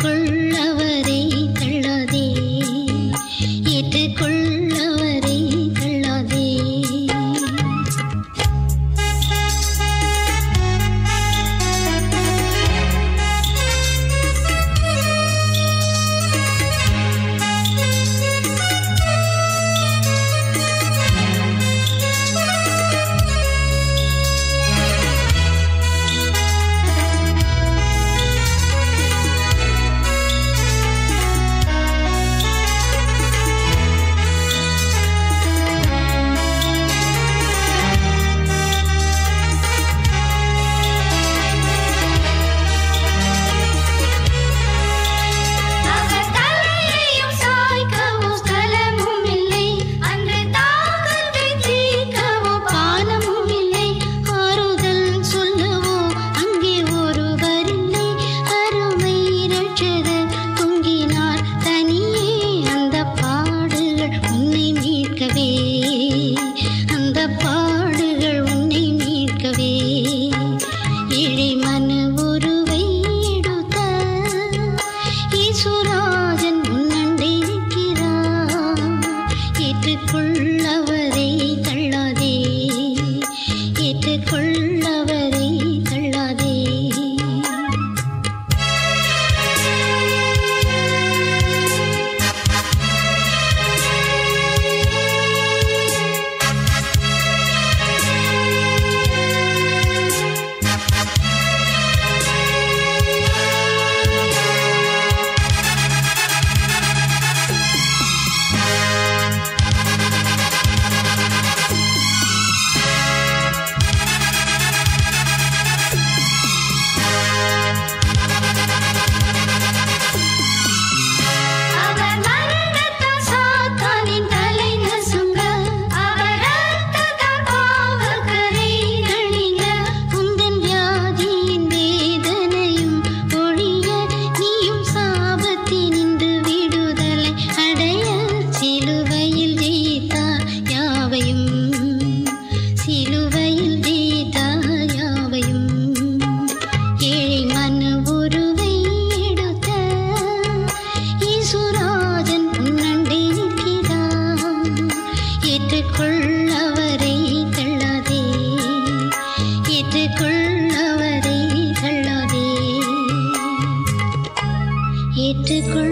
creux உள்ளவரே tes